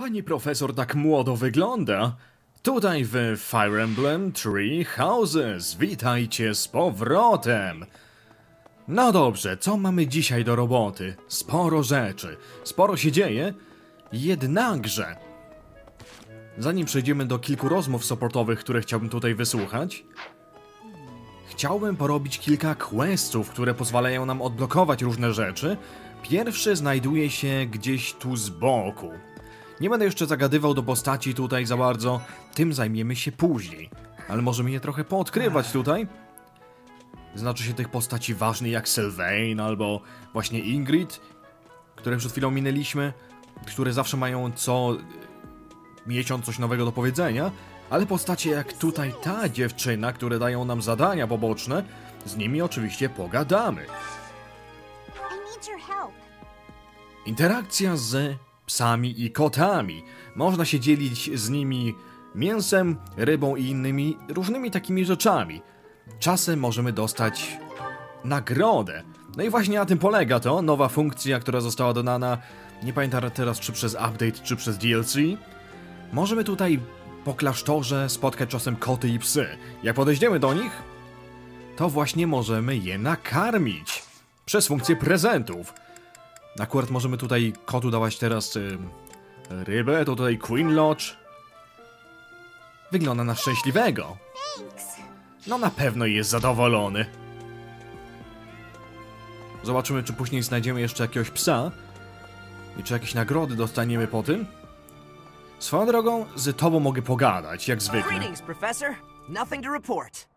Pani profesor tak młodo wygląda. Tutaj w Fire Emblem Three Houses. Witajcie z powrotem. No dobrze, co mamy dzisiaj do roboty? Sporo rzeczy, sporo się dzieje. Jednakże, zanim przejdziemy do kilku rozmów supportowych, które chciałbym tutaj wysłuchać, chciałbym porobić kilka questów, które pozwalają nam odblokować różne rzeczy. Pierwszy znajduje się gdzieś tu z boku. Nie będę jeszcze zagadywał do postaci tutaj za bardzo, tym zajmiemy się później. Ale możemy je trochę poodkrywać tutaj. Znaczy się tych postaci ważnych jak Sylvain albo właśnie Ingrid, które przed chwilą minęliśmy, które zawsze mają co miesiąc coś nowego do powiedzenia, ale postacie jak tutaj ta dziewczyna, które dają nam zadania poboczne, z nimi oczywiście pogadamy. Interakcja z psami i kotami. Można się dzielić z nimi mięsem, rybą i innymi różnymi takimi rzeczami. Czasem możemy dostać nagrodę. No i właśnie na tym polega to, nowa funkcja, która została dodana, nie pamiętam teraz czy przez update, czy przez DLC. Możemy tutaj po klasztorze spotkać czasem koty i psy. Jak podejdziemy do nich, to właśnie możemy je nakarmić przez funkcję prezentów. Akurat możemy tutaj kotu dawać teraz y, rybę, to tutaj Queen Lodge. Wygląda na szczęśliwego. No na pewno jest zadowolony. Zobaczymy, czy później znajdziemy jeszcze jakiegoś psa. I czy jakieś nagrody dostaniemy po tym. Swoją drogą, z tobą mogę pogadać, jak zwykle. Greetings, Professor. Nothing to report.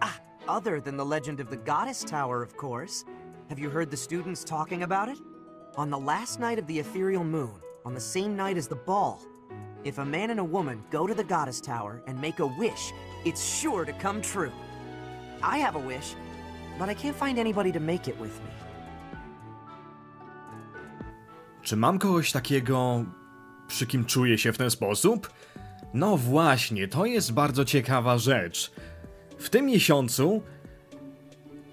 Ah, other than the legend of the Goddess Tower, of course. Have you heard the students talking about it? On the last night of the ethereal moon, on the same night as the ball, if a man and a woman go to the Goddess Tower and make a wish, it's sure to come true. I have a wish, but I can't find anybody to make it with me. Czy mam kogoś takiego, przy kim czuję się w ten sposób? No właśnie, to jest bardzo ciekawa rzecz. W tym miesiącu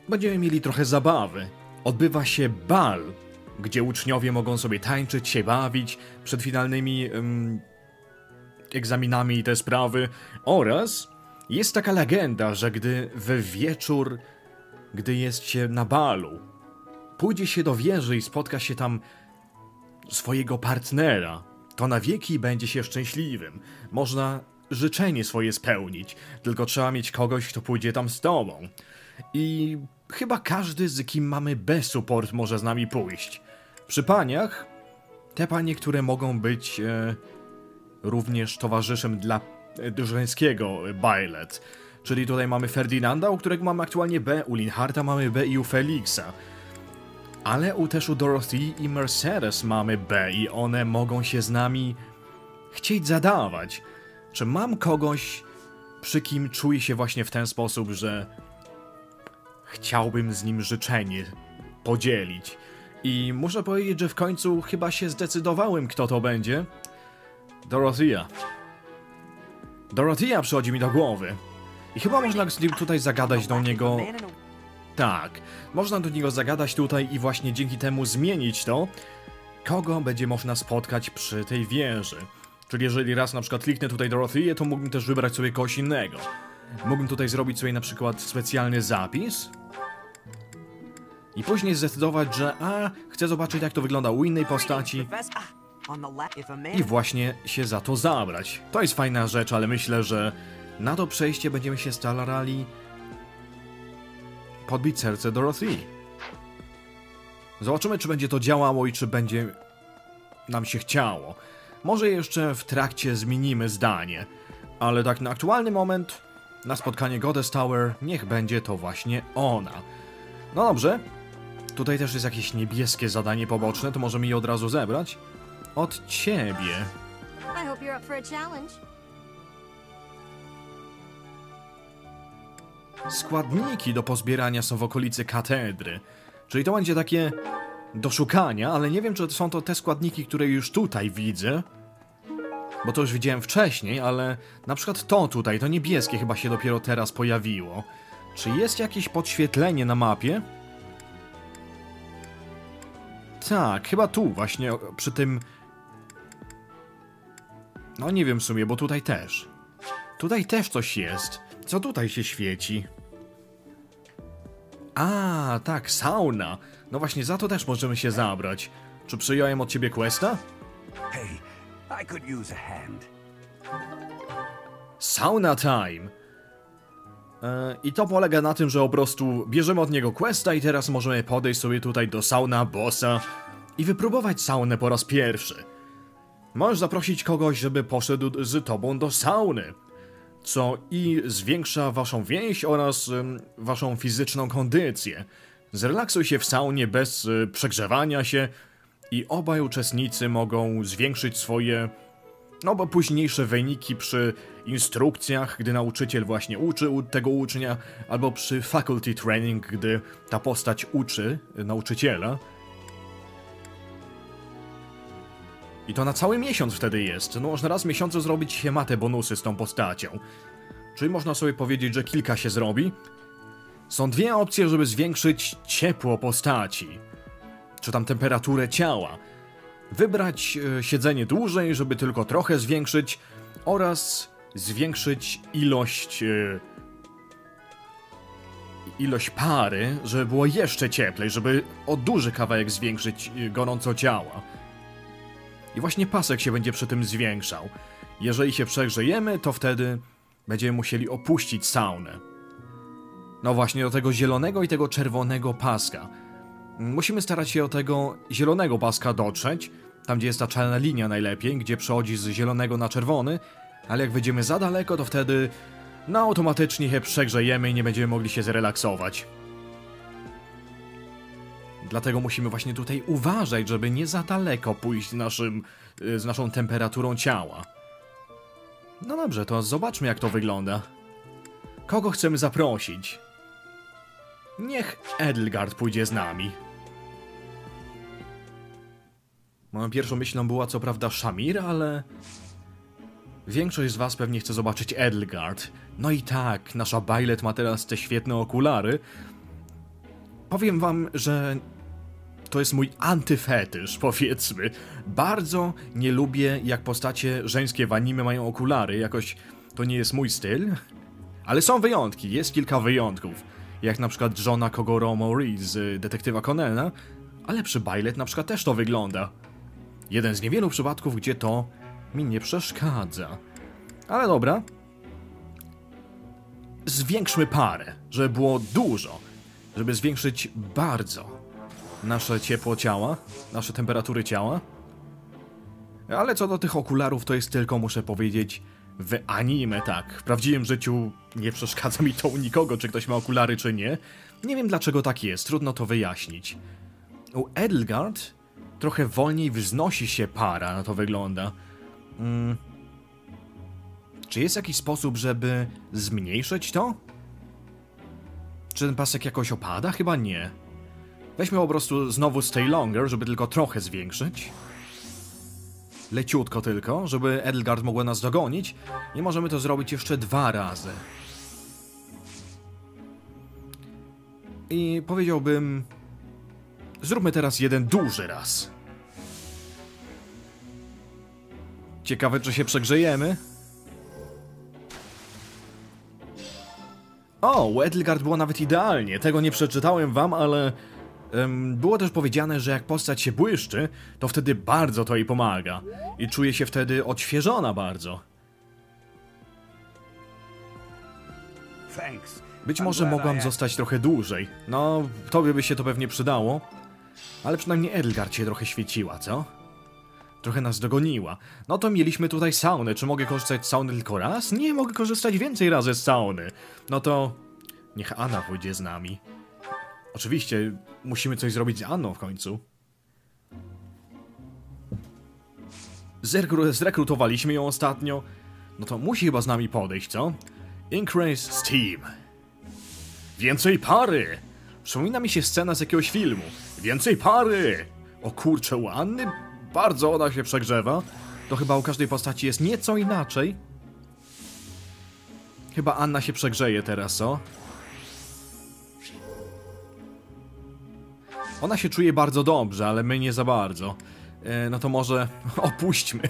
będziemy mieli trochę zabawy. Odbywa się bal, gdzie uczniowie mogą sobie tańczyć, się bawić przed finalnymi em, egzaminami i te sprawy. Oraz jest taka legenda, że gdy we wieczór, gdy jest się na balu, pójdzie się do wieży i spotka się tam swojego partnera, to na wieki będzie się szczęśliwym. Można życzenie swoje spełnić, tylko trzeba mieć kogoś, kto pójdzie tam z tobą. I chyba każdy, z kim mamy B-support, może z nami pójść. Przy paniach, te panie, które mogą być e, również towarzyszem dla e, żeńskiego e, Bailet. Czyli tutaj mamy Ferdinanda, u którego mamy aktualnie B, u Linharta mamy B i u Felixa. Ale u też u Dorothy i Mercedes mamy B i one mogą się z nami chcieć zadawać. Czy mam kogoś, przy kim czuję się właśnie w ten sposób, że chciałbym z nim życzenie podzielić? I muszę powiedzieć, że w końcu chyba się zdecydowałem, kto to będzie. Dorothea. Dorothea przychodzi mi do głowy. I chyba można tutaj zagadać do niego tak, można do niego zagadać tutaj i właśnie dzięki temu zmienić to, kogo będzie można spotkać przy tej wieży. Czyli jeżeli raz na przykład kliknę tutaj Dorothea, to mógłbym też wybrać sobie kogoś innego. Mógłbym tutaj zrobić sobie na przykład specjalny zapis i później zdecydować, że a, chcę zobaczyć jak to wygląda u innej postaci i właśnie się za to zabrać. To jest fajna rzecz, ale myślę, że na to przejście będziemy się starali podbić serce Dorothy. Zobaczymy, czy będzie to działało i czy będzie nam się chciało. Może jeszcze w trakcie zmienimy zdanie, ale tak na aktualny moment, na spotkanie Goddess Tower, niech będzie to właśnie ona. No dobrze, tutaj też jest jakieś niebieskie zadanie poboczne, to możemy je od razu zebrać. Od ciebie. Składniki do pozbierania są w okolicy katedry. Czyli to będzie takie do szukania, ale nie wiem, czy są to te składniki, które już tutaj widzę. Bo to już widziałem wcześniej, ale na przykład to tutaj, to niebieskie chyba się dopiero teraz pojawiło. Czy jest jakieś podświetlenie na mapie? Tak, chyba tu właśnie, przy tym No nie wiem w sumie, bo tutaj też. Tutaj też coś jest. Co tutaj się świeci? A, tak, sauna. No właśnie, za to też możemy się zabrać. Czy przyjąłem od ciebie questa? Hey, I could use a hand. Sauna time. E, I to polega na tym, że po prostu bierzemy od niego questa i teraz możemy podejść sobie tutaj do sauna bossa i wypróbować saunę po raz pierwszy. Możesz zaprosić kogoś, żeby poszedł z tobą do sauny, co i zwiększa waszą więź oraz waszą fizyczną kondycję. Zrelaksuj się w saunie bez y, przegrzewania się i obaj uczestnicy mogą zwiększyć swoje no bo późniejsze wyniki przy instrukcjach, gdy nauczyciel właśnie uczy tego ucznia, albo przy faculty training, gdy ta postać uczy nauczyciela. I to na cały miesiąc wtedy jest. No można raz w miesiącu zrobić schematę bonusy z tą postacią. Czyli można sobie powiedzieć, że kilka się zrobi. Są dwie opcje, żeby zwiększyć ciepło postaci. Czy tam temperaturę ciała wybrać e, siedzenie dłużej, żeby tylko trochę zwiększyć oraz zwiększyć ilość e, ilość pary, żeby było jeszcze cieplej, żeby o duży kawałek zwiększyć e, gorąco ciała. I właśnie pasek się będzie przy tym zwiększał. Jeżeli się przegrzejemy, to wtedy będziemy musieli opuścić saunę. No właśnie do tego zielonego i tego czerwonego paska. Musimy starać się do tego zielonego paska dotrzeć, tam gdzie jest ta czarna linia najlepiej, gdzie przechodzi z zielonego na czerwony, ale jak wyjdziemy za daleko, to wtedy no automatycznie się przegrzejemy i nie będziemy mogli się zrelaksować. Dlatego musimy właśnie tutaj uważać, żeby nie za daleko pójść naszym, y, z naszą temperaturą ciała. No dobrze, to zobaczmy jak to wygląda. Kogo chcemy zaprosić? Niech Edelgard pójdzie z nami. Moją pierwszą myślą była co prawda Shamir, ale... Większość z was pewnie chce zobaczyć Edelgard. No i tak, nasza Bailet ma teraz te świetne okulary. Powiem wam, że to jest mój antyfetysz, powiedzmy. Bardzo nie lubię, jak postacie żeńskie w anime mają okulary. Jakoś to nie jest mój styl. Ale są wyjątki, jest kilka wyjątków. Jak na przykład żona Kogoro Mori z Detektywa Conana, ale przy Bailet na przykład też to wygląda. Jeden z niewielu przypadków, gdzie to mi nie przeszkadza. Ale dobra. Zwiększmy parę, żeby było dużo. Żeby zwiększyć bardzo nasze ciepło ciała, nasze temperatury ciała. Ale co do tych okularów, to jest tylko, muszę powiedzieć, w anime tak. W prawdziwym życiu nie przeszkadza mi to u nikogo, czy ktoś ma okulary, czy nie. Nie wiem dlaczego tak jest, trudno to wyjaśnić. U Edelgard trochę wolniej wznosi się para, na to wygląda. Mm. Czy jest jakiś sposób, żeby zmniejszyć to? Czy ten pasek jakoś opada? Chyba nie. Weźmy po prostu znowu Stay Longer, żeby tylko trochę zwiększyć. Leciutko tylko, żeby Edelgard mogła nas dogonić. I możemy to zrobić jeszcze dwa razy. I powiedziałbym... Zróbmy teraz jeden duży raz. Ciekawe, czy się przegrzejemy. O, u Edelgard było nawet idealnie. Tego nie przeczytałem wam, ale... było też powiedziane, że jak postać się błyszczy, to wtedy bardzo to jej pomaga. I czuje się wtedy odświeżona bardzo. Thanks. Być może mogłam zostać trochę dłużej. No, tobie by się to pewnie przydało. Ale przynajmniej Edelgard się trochę świeciła, co? Trochę nas dogoniła. No to mieliśmy tutaj saunę. Czy mogę korzystać z sauny tylko raz? Nie, mogę korzystać więcej razy z sauny. No to... Niech Anna pójdzie z nami. Oczywiście, musimy coś zrobić z Anną w końcu. Zrekru zrekrutowaliśmy ją ostatnio. No to musi chyba z nami podejść, co? Increase Steam. Więcej pary! Przypomina mi się scena z jakiegoś filmu. Więcej pary! O kurczę, u Anny bardzo ona się przegrzewa. To chyba u każdej postaci jest nieco inaczej. Chyba Anna się przegrzeje teraz, co? Ona się czuje bardzo dobrze, ale my nie za bardzo. E, no to może opuśćmy.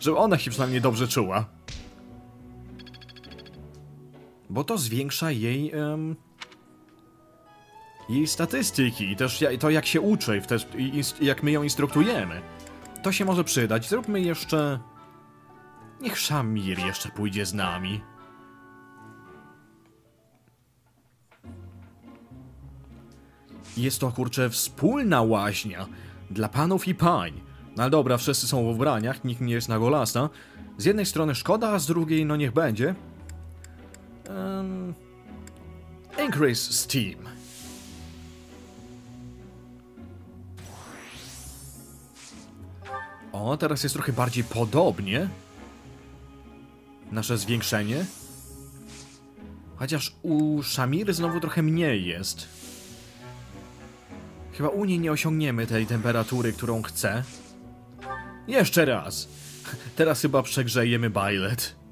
żeby ona się przynajmniej dobrze czuła. Bo to zwiększa jej... em, jej statystyki i też to jak się uczy, jak my ją instruktujemy. To się może przydać. Zróbmy jeszcze... Niech Shamir jeszcze pójdzie z nami. Jest to kurczę wspólna łaźnia dla panów i pań. No dobra, wszyscy są w ubraniach, nikt nie jest na golasa. Z jednej strony szkoda, a z drugiej no niech będzie. Um, increase Steam. O, teraz jest trochę bardziej podobnie. Nasze zwiększenie. Chociaż u Shamiry znowu trochę mniej jest. Chyba u niej nie osiągniemy tej temperatury, którą chcę. Jeszcze raz. Teraz chyba przegrzejemy Bailet.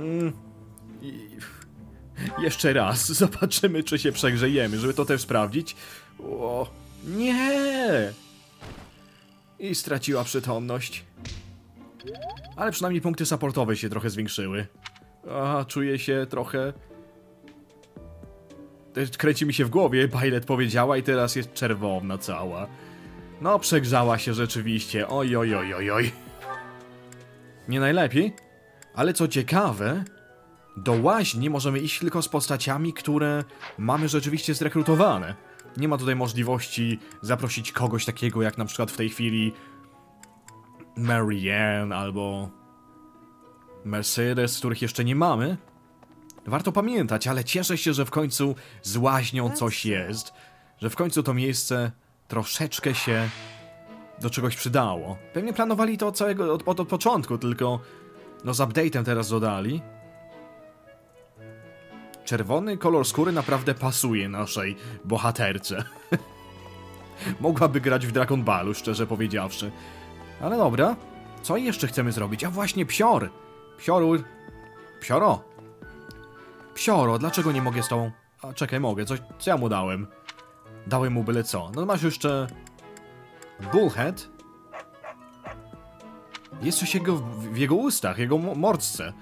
Mm. I... Jeszcze raz. Zobaczymy, czy się przegrzejemy, żeby to też sprawdzić. O, nie! I straciła przytomność. Ale przynajmniej punkty supportowe się trochę zwiększyły. A, czuję się trochę... Kręci mi się w głowie, Bailet powiedziała i teraz jest czerwona cała. No, przegrzała się rzeczywiście. Oj, oj, oj, oj, oj. Nie najlepiej. Ale co ciekawe, do łaźni możemy iść tylko z postaciami, które mamy rzeczywiście zrekrutowane. Nie ma tutaj możliwości zaprosić kogoś takiego jak na przykład w tej chwili Marianne albo Mercedes, których jeszcze nie mamy. Warto pamiętać, ale cieszę się, że w końcu z łaźnią coś jest. Że w końcu to miejsce troszeczkę się do czegoś przydało. Pewnie planowali to od całego, od, od, od początku, tylko no z update'em teraz dodali. Czerwony kolor skóry naprawdę pasuje naszej bohaterce. Mogłaby grać w Dragon Ballu, szczerze powiedziawszy. Ale dobra, co jeszcze chcemy zrobić? A właśnie psior! Psioru... Psioro! Psioro, dlaczego nie mogę z tą... A czekaj, mogę, coś... Co ja mu dałem? Dałem mu byle co. No masz jeszcze... Bullhead. Jest coś jego, w jego ustach, jego mo- mordce.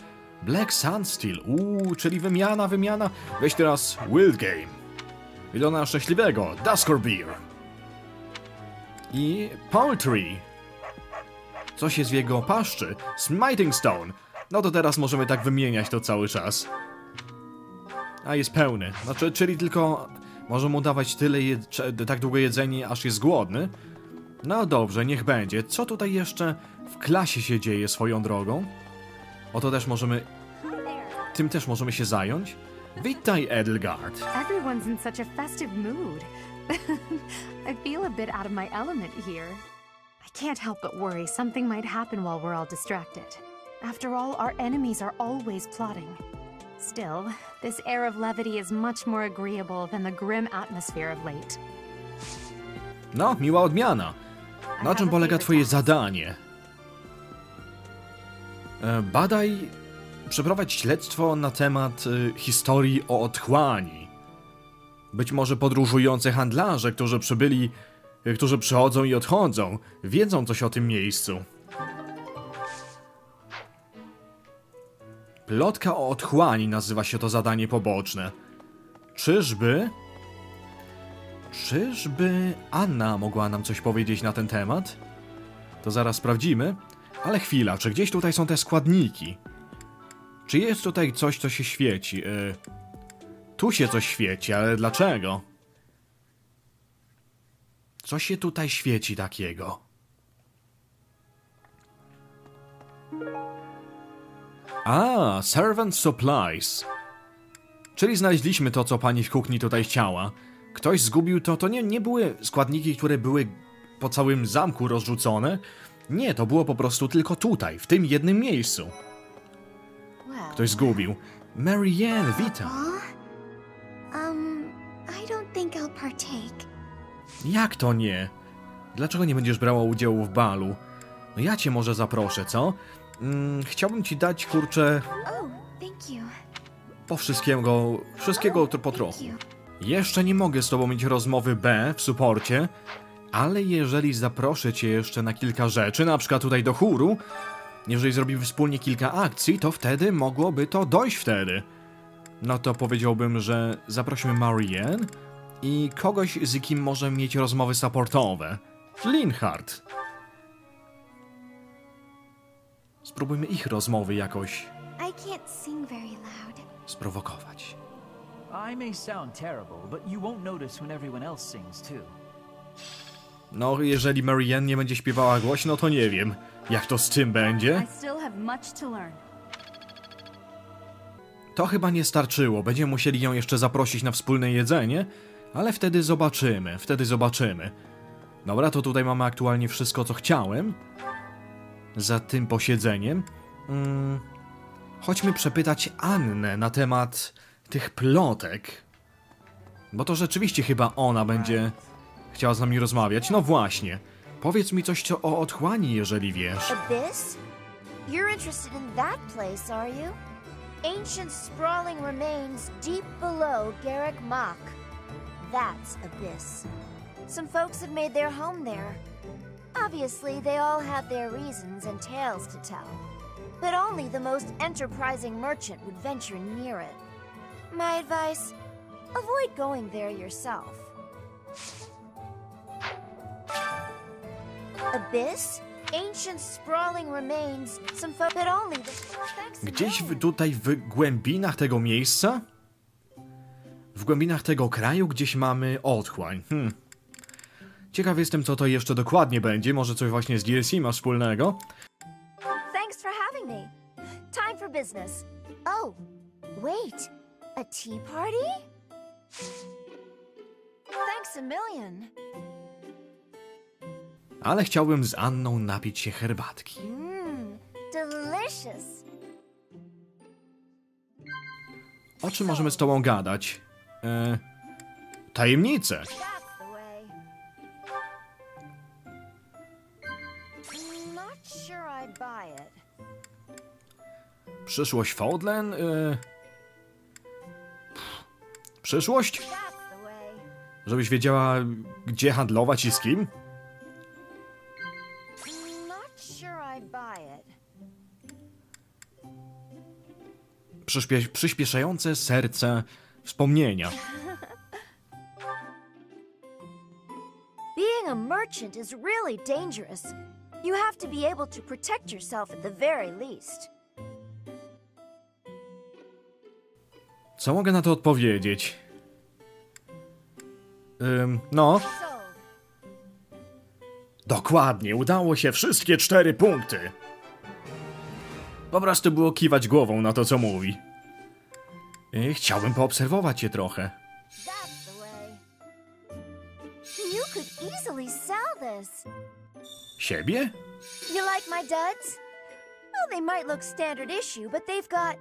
Black Sunsteel, uuu, czyli wymiana, wymiana. Weź teraz Wild Game. Wygląda na szczęśliwego, Dusker Beer. I Poultry. Coś jest w jego paszczy, Smiting Stone. No to teraz możemy tak wymieniać to cały czas. A jest pełny, znaczy, czyli tylko może mu dawać tyle, tak długo jedzenie, aż jest głodny. No dobrze, niech będzie. Co tutaj jeszcze w klasie się dzieje swoją drogą? Oto też możemy... Tym też możemy się zająć. Witaj, Edelgard. Everyone's in such a festive mood. I feel a bit out of my element here. I can't help but worry something might happen while we're all distracted. After all, our enemies are always plotting. Still, this air of levity is much more agreeable than the grim atmosphere of late. No, miła odmiana. Na czym polega twoje zadanie? E, Badaj, przeprowadź śledztwo na temat y, historii o otchłani. Być może podróżujący handlarze, którzy przybyli, y, którzy przychodzą i odchodzą, wiedzą coś o tym miejscu. Plotka o otchłani nazywa się to zadanie poboczne. Czyżby... Czyżby Anna mogła nam coś powiedzieć na ten temat? To zaraz sprawdzimy. Ale chwila, czy gdzieś tutaj są te składniki? Czy jest tutaj coś, co się świeci? Y... Tu się coś świeci, ale dlaczego? Co się tutaj świeci takiego? A, Servant Supplies. Czyli znaleźliśmy to, co pani w kuchni tutaj chciała. Ktoś zgubił to, to nie, nie były składniki, które były po całym zamku rozrzucone. Nie, to było po prostu tylko tutaj, w tym jednym miejscu. Ktoś zgubił. Marianne, witam. um. Jak to nie? Dlaczego nie będziesz brała udziału w balu? No ja cię może zaproszę, co? Mm, chciałbym ci dać, kurczę, Oh, po wszystkiego, wszystkiego to po trochu. Jeszcze nie mogę z tobą mieć rozmowy B w suporcie, Ale jeżeli zaproszę cię jeszcze na kilka rzeczy, na przykład tutaj do chóru, jeżeli zrobimy wspólnie kilka akcji, to wtedy mogłoby to dojść wtedy. No to powiedziałbym, że zaprosimy Marianne i kogoś, z kim możemy mieć rozmowy supportowe. Linhard. Spróbujmy ich rozmowy jakoś sprowokować. I may sound terrible, but you won't notice when everyone else sings too. No, jeżeli Marianne nie będzie śpiewała głośno, to nie wiem, jak to z tym będzie. I still have much to chyba nie starczyło, będziemy musieli ją jeszcze zaprosić na wspólne jedzenie, ale wtedy zobaczymy, wtedy zobaczymy. Dobra, to tutaj mamy aktualnie wszystko, co chciałem. Za tym posiedzeniem. Mm, chodźmy przepytać Annę na temat tych plotek. Bo to rzeczywiście chyba ona będzie chciała z nami rozmawiać. No właśnie. Powiedz mi coś co o otchłani, jeżeli wiesz. Abyss? You're interested in that place, are you? Ancient sprawling remains deep below Garrick Mach. That's Abyss. Some folks have made their home there. Obviously, they all have their reasons and tales to tell. But only the most enterprising merchant would venture near it. My advice avoid going there yourself. Abyss? Ancient sprawling remains, some but only the Gdzieś w, tutaj w głębinach tego miejsca? W głębinach tego kraju gdzieś mamy otchłań. Hmm. Ciekaw jestem, co to jeszcze dokładnie będzie. Może coś właśnie z DLC ma wspólnego. Thanks for having me. Time for business. Oh, wait. A tea party? Thanks a million. Ale chciałbym z Anną napić się herbatki. Mmm, delicious. O czym możemy z tobą gadać? E, tajemnice. That's the way. Przyszłość? Żebyś wiedziała, gdzie handlować i z kim? Przyspie przyspieszające serce wspomnienia. Being a merchant is really dangerous. You have to be able to protect yourself at the very least. Co mogę na to odpowiedzieć? Ym, no, dokładnie, udało się wszystkie cztery punkty. Po prostu było kiwać głową na to, co mówi. I chciałbym poobserwować je trochę. Siebie? You like my duds? Well, they might look standard issue, but they've got.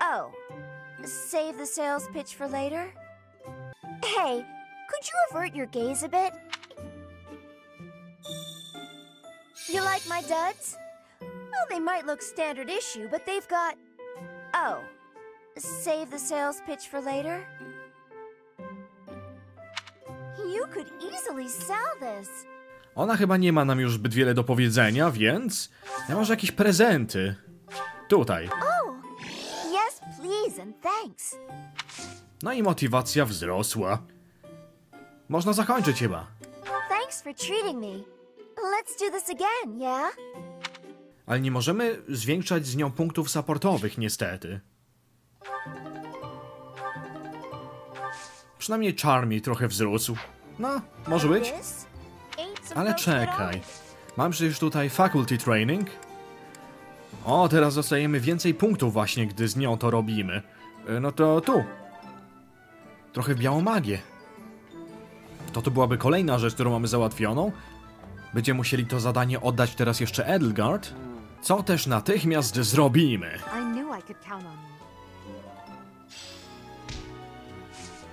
Oh. Save the sales pitch for later? Hey, could you avert your gaze a bit? You like my duds? Well, they might look standard issue, but they've got. Oh. Save the sales pitch for later? You could easily sell this. Ona chyba nie ma nam już zbyt wiele do powiedzenia, więc... Ja może jakieś prezenty. Tutaj. And thanks. No i motywacja wzrosła. Można zakończyć chyba. Thanks for treating me. Let's do this again, yeah? Ale nie możemy zwiększać z nią punktów supportowych, niestety. Przynajmniej Charmy trochę wzrósł. No, może być. Ale czekaj. Mam przecież tutaj faculty training. O, teraz dostajemy więcej punktów właśnie, gdy z nią to robimy. E, No to tu. Trochę w białą magię. To to byłaby kolejna rzecz, którą mamy załatwioną. Będziemy musieli to zadanie oddać teraz jeszcze Edelgard. Co też natychmiast zrobimy.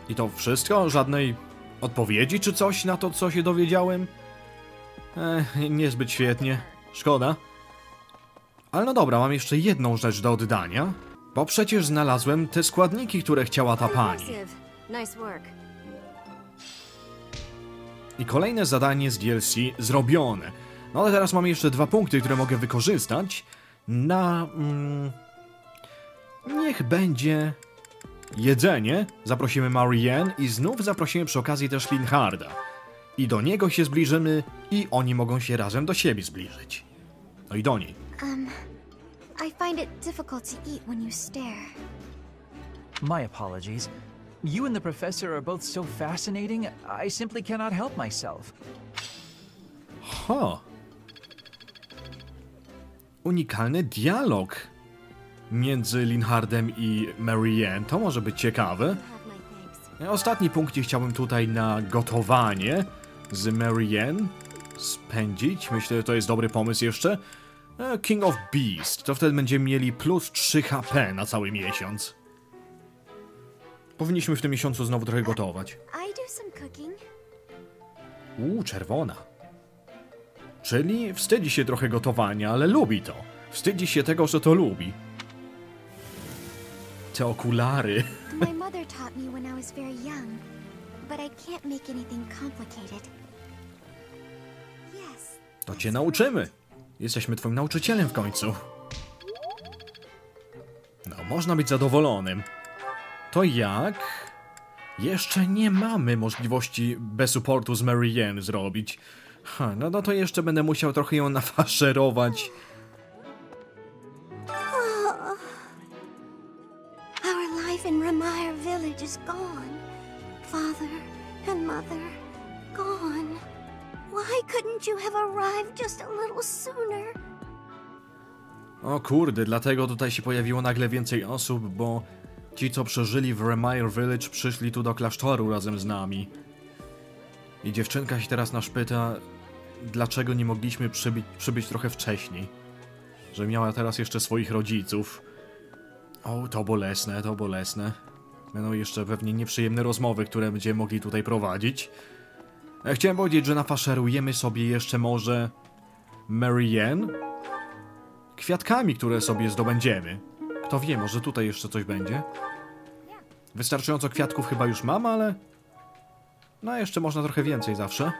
I to wszystko? Żadnej odpowiedzi czy coś na to, co się dowiedziałem? Ech, niezbyt świetnie. Szkoda. Ale no dobra, mam jeszcze jedną rzecz do oddania. Bo przecież znalazłem te składniki, które chciała ta pani. I kolejne zadanie z DLC zrobione. No ale teraz mamy jeszcze dwa punkty, które mogę wykorzystać na... Mm, niech będzie jedzenie. Zaprosimy Marianne i znów zaprosimy przy okazji też Linharda. I do niego się zbliżymy i oni mogą się razem do siebie zbliżyć. No i do niej. Um, I find it difficult to eat when you stare. My apologies. You and the professor are both so fascinating, I simply cannot help myself. Ha. Unikalny dialog między Linhardem i Marianne. To może być ciekawe. Ostatni punkcik chciałbym tutaj na gotowanie z Marianne spędzić. Myślę, że to jest dobry pomysł jeszcze. E, King of Beast. To wtedy będziemy mieli plus 3 HP na cały miesiąc. Powinniśmy w tym miesiącu znowu trochę gotować. Uuu, czerwona. Czyli wstydzi się trochę gotowania, ale lubi to. Wstydzi się tego, że to lubi. Te okulary. My mother taught me when I was very young, but I can't make anything complicated. Yes. To cię nauczymy. Jesteśmy twoim nauczycielem w końcu. No, można być zadowolonym. To jak? Jeszcze nie mamy możliwości bez supportu z Marianne zrobić. Ha, no, no to jeszcze będę musiał trochę ją nafaszerować. Ramire village is gone. Father and mother, gone. Why couldn't you have arrived just a little sooner? O kurde, dlatego tutaj się pojawiło nagle więcej osób, bo ci, co przeżyli w Remire Village, przyszli tu do klasztoru razem z nami. I dziewczynka się teraz nas pyta, dlaczego nie mogliśmy przybyć, przybyć trochę wcześniej. Że miała teraz jeszcze swoich rodziców. O, to bolesne, to bolesne. Będą jeszcze pewnie nieprzyjemne rozmowy, które będziemy mogli tutaj prowadzić. Ja chciałem powiedzieć, że nafaszerujemy sobie jeszcze może Marianne? kwiatkami, które sobie zdobędziemy. Kto wie, może tutaj jeszcze coś będzie? Wystarczająco kwiatków chyba już mam, ale... No, jeszcze można trochę więcej zawsze.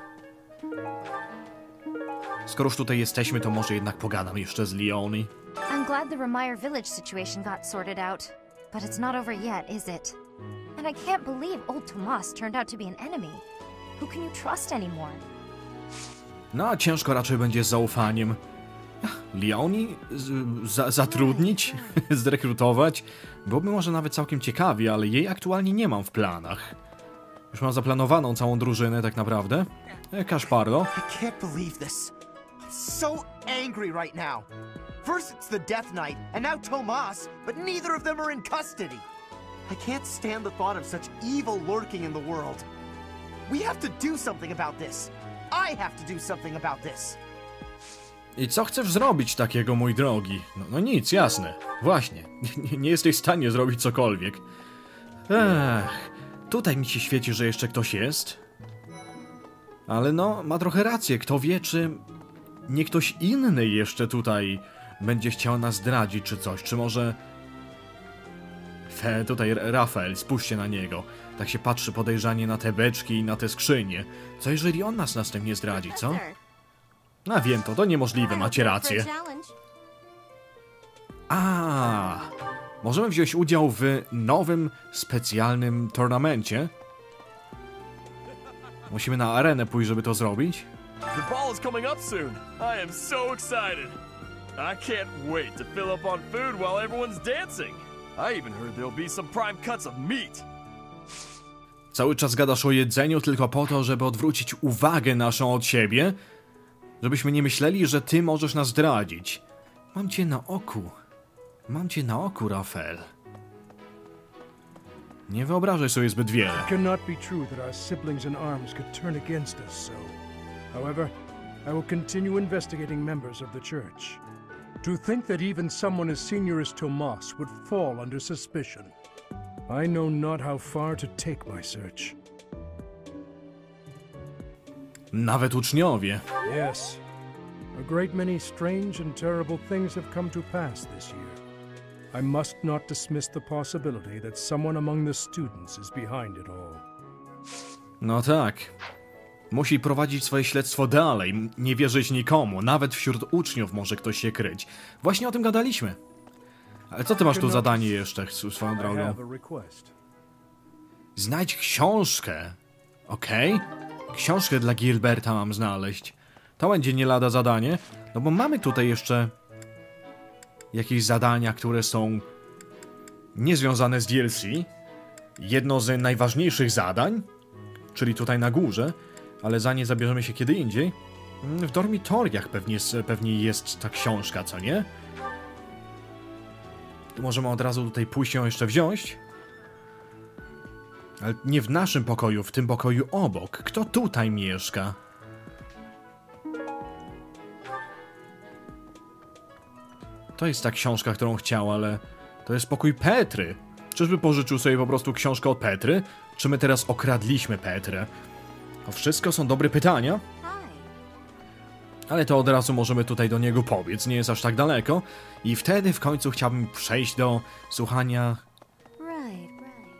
Skoro już tutaj jesteśmy, to może jednak pogadam jeszcze z Leonie. I'm glad the Ramire village situation got sorted out. But it's not over yet, is it? And I can't believe old Tomas turned out to be an enemy. Who can you trust anymore? No, a ciężko raczej będzie z zaufaniem. Za, zatrudnić, zrekrutować. Byłoby może nawet całkiem ciekawie, ale jej aktualnie nie mam w planach. Już mam zaplanowaną całą drużynę tak naprawdę. E, Kaszparlo. I can't believe this. I'm so angry right now. First it's the Death Knight, and now Tomas, but neither of them are in custody. I can't stand the thought of such evil lurking in the world. We have to do something about this. I have to do something about this. I co chcesz zrobić takiego, mój drogi? No, no nic, jasne. Właśnie. Nie, nie jesteś w stanie zrobić cokolwiek. Ech, tutaj mi się świeci, że jeszcze ktoś jest. Ale no, ma trochę rację. Kto wie, czy nie ktoś inny jeszcze tutaj będzie chciał nas zdradzić, czy coś. Czy może... Fe, tutaj Ra- Rafael, spójrzcie na niego. Tak się patrzy podejrzanie na te beczki i na te skrzynie. Co jeżeli on nas następnie zdradzi, co? A wiem to, to niemożliwe, macie rację. A, możemy wziąć udział w nowym, specjalnym turnamencie. Musimy na arenę pójść, żeby to zrobić. The ball is coming up soon. I am so excited. I can't wait to fill up on food while everyone's dancing. I even heard there'll be some prime cuts of meat. Cały czas gadasz o jedzeniu tylko po to, żeby odwrócić uwagę naszą od siebie, żebyśmy nie myśleli, że ty możesz nas zdradzić. Mam cię na oku. Mam cię na oku, Rafael. Nie wyobrażaj sobie zbyt wiele. Cannot be true that our siblings in arms could turn against us so. However, I will continue investigating members of the church. To think that even someone as senior as Tomas would fall under suspicion. I know not how far to take my search. Nawet uczniowie. Yes, a great many strange and terrible things have come to pass this year. I must not dismiss the possibility that someone among the students is behind it all. No tak. Musi prowadzić swoje śledztwo dalej, nie wierzyć nikomu, nawet wśród uczniów może ktoś się kryć. Właśnie o tym gadaliśmy. Ale co ty masz tu zadanie jeszcze, swoją drogą? Znajdź książkę. Okej? Książkę dla Gilberta mam znaleźć. To będzie nie lada zadanie, no bo mamy tutaj jeszcze jakieś zadania, które są niezwiązane z DLC. Jedno z najważniejszych zadań, czyli tutaj na górze, ale za nie zabierzemy się kiedy indziej. W dormitoriach pewnie, pewnie jest ta książka, co nie? To możemy od razu tutaj pójść ją jeszcze wziąć. Ale nie w naszym pokoju, w tym pokoju obok. Kto tutaj mieszka? To jest ta książka, którą chciał, ale to jest pokój Petry. Czyżby pożyczył sobie po prostu książkę od Petry? Czy my teraz okradliśmy Petrę? To wszystko są dobre pytania, ale to od razu możemy tutaj do niego powiedz, nie jest aż tak daleko. I wtedy w końcu chciałbym przejść do słuchania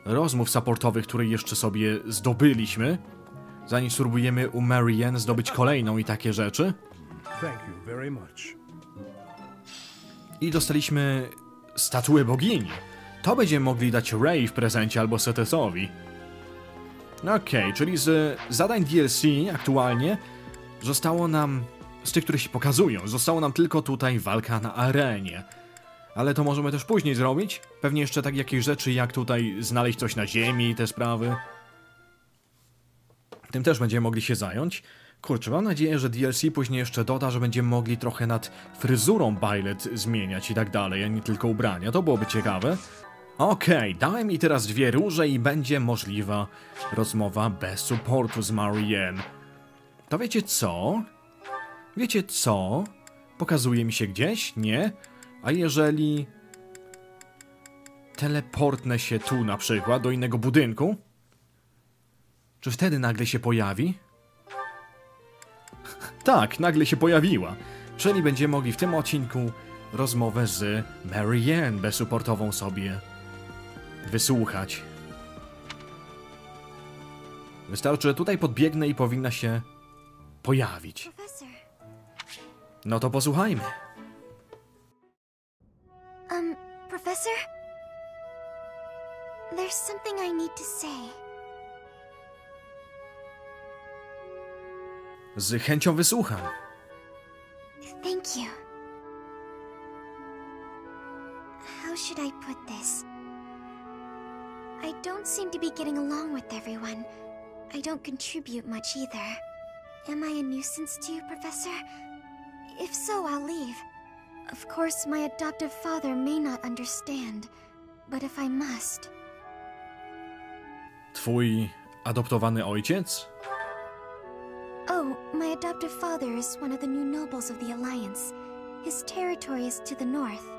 rozmów supportowych, które jeszcze sobie zdobyliśmy, zanim spróbujemy u Marianne zdobyć kolejną i takie rzeczy. I dostaliśmy statuę bogini. To będziemy mogli dać Ray w prezencie albo Setesowi. Okej, czyli z zadań DLC aktualnie zostało nam, z tych, które się pokazują, zostało nam tylko tutaj walka na arenie. Ale to możemy też później zrobić. Pewnie jeszcze tak jakieś rzeczy, jak tutaj znaleźć coś na ziemi i te sprawy. Tym też będziemy mogli się zająć. Kurczę, mam nadzieję, że DLC później jeszcze doda, że będziemy mogli trochę nad fryzurą Bailet zmieniać i tak dalej, a nie tylko ubrania. To byłoby ciekawe. Okej, dałem mi teraz dwie róże i będzie możliwa rozmowa bez supportu z Marianne. To wiecie co? Wiecie co? Pokazuje mi się gdzieś? Nie? A jeżeli... Teleportnę się tu na przykład, do innego budynku? Czy wtedy nagle się pojawi? tak, nagle się pojawiła. Czyli będziemy mogli w tym odcinku rozmowę z Marianne bezsuportową sobie wysłuchać. Wystarczy, że tutaj podbiegnę i powinna się pojawić. Professor, No to posłuchajmy. um, Professor? There's something I need to say. Z chęcią wysłucham. Thank you. How should I put this? I don't seem to be getting along with everyone. I don't contribute much either. Am I a nuisance to you, Professor? If so, I'll leave. Of course, my adoptive father may not understand, but if I must, Twój adoptowany ojciec? Oh, my adoptive father is one of the new nobles of the Alliance. His territory is to the north.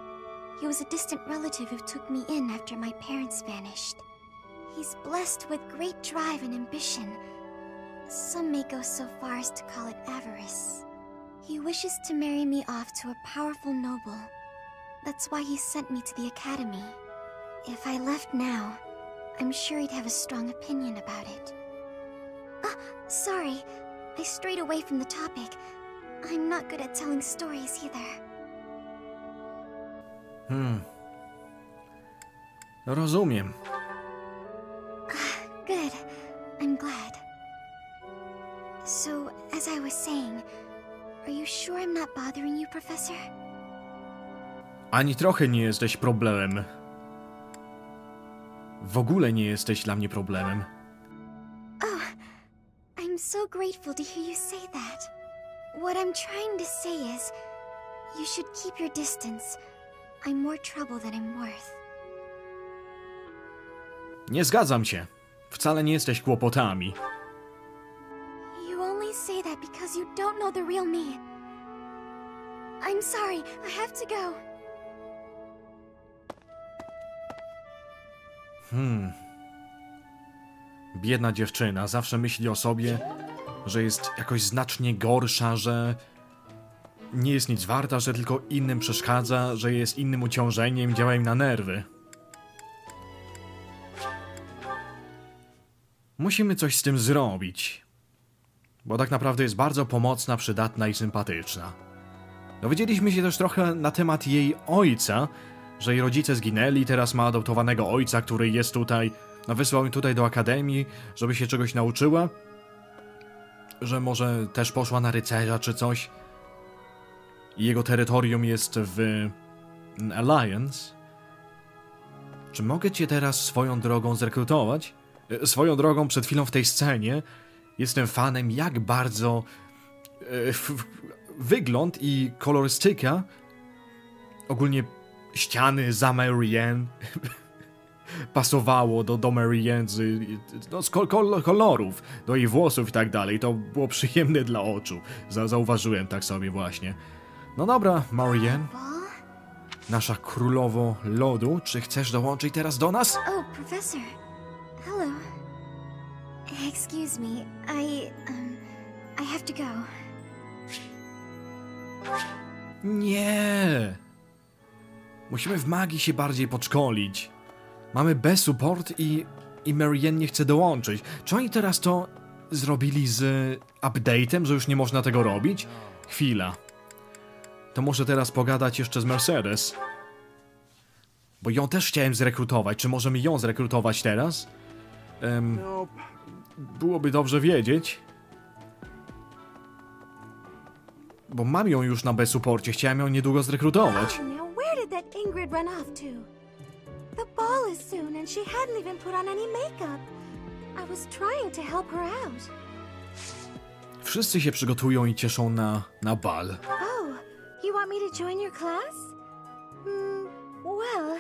He was a distant relative who took me in after my parents vanished. He's blessed with great drive and ambition. Some may go so far as to call it avarice. He wishes to marry me off to a powerful noble. That's why he sent me to the academy. If I left now, I'm sure he'd have a strong opinion about it. Ah, sorry. I strayed away from the topic. I'm not good at telling stories either. Hmm. Rozumiem. Good. I'm glad. So, as I was saying, are you sure I'm not bothering you, Professor? Ani trochę nie jesteś problemem. W ogóle nie jesteś dla mnie problemem. Oh, I'm so grateful to hear you say that. What I'm trying to say is, you should keep your distance. I'm more trouble than I'm worth. Nie zgadzam się. Wcale nie jesteś kłopotami. Say that because you don't know the real me. I'm sorry, I have to go. Hmm. Biedna dziewczyna zawsze myśli o sobie, że jest jakoś znacznie gorsza, że nie jest nic warta, że tylko innym przeszkadza, że jest innym uciążeniem, działa im na nerwy. Musimy coś z tym zrobić. Bo tak naprawdę jest bardzo pomocna, przydatna i sympatyczna. Dowiedzieliśmy się też trochę na temat jej ojca, że jej rodzice zginęli, teraz ma adoptowanego ojca, który jest tutaj, no wysłał ją tutaj do akademii, żeby się czegoś nauczyła. Że może też poszła na rycerza czy coś. Jego terytorium jest w Alliance. Czy mogę cię teraz swoją drogą zrekrutować? E, Swoją drogą przed chwilą w tej scenie jestem fanem, jak bardzo e, wygląd i kolorystyka, ogólnie ściany za Marianne pasowało do, do Marianne z, no, z kol, kol, kolorów, do jej włosów i tak dalej. To było przyjemne dla oczu. Za, zauważyłem tak sobie właśnie. No dobra, Marianne, nasza królowo lodu, czy chcesz dołączyć teraz do nas? Oh. Excuse me. I, um, I have to go. Nie! Musimy w magii się bardziej podszkolić. Mamy B support i, i Marianne nie chce dołączyć. Czy oni teraz to zrobili z update'em, że już nie można tego robić? Chwila. To muszę teraz pogadać jeszcze z Mercedes. Bo ją też chciałem zrekrutować. Czy możemy ją zrekrutować teraz? Em, byłoby dobrze wiedzieć. Bo mam ją już na B-supporcie, chciałem ją niedługo zrekrutować. Oh? The ball is soon, and she hadn't even put on any makeup. I was trying to help her out. Wszyscy się przygotują i cieszą na, na bal. Oh, you want me to join your class? Hmm, well,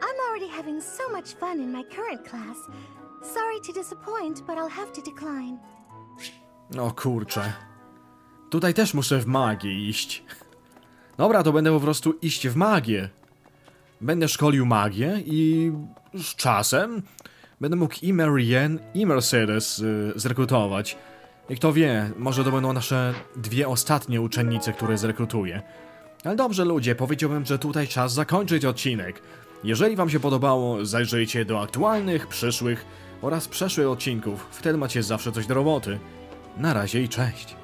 I'm already having so much fun in my current class. Sorry to disappoint, but I'll have to decline. O kurczę. Tutaj też muszę w magię iść. Dobra, to będę po prostu iść w magię. Będę szkolił magię i z czasem będę mógł i Marianne, i Mercedes y, zrekrutować. I kto wie, może to będą nasze dwie ostatnie uczennice, które zrekrutuję. Ale dobrze ludzie, powiedziałbym, że tutaj czas zakończyć odcinek. Jeżeli wam się podobało, zajrzyjcie do aktualnych, przyszłych oraz przeszłych odcinków. Wtedy macie zawsze coś do roboty. Na razie i cześć.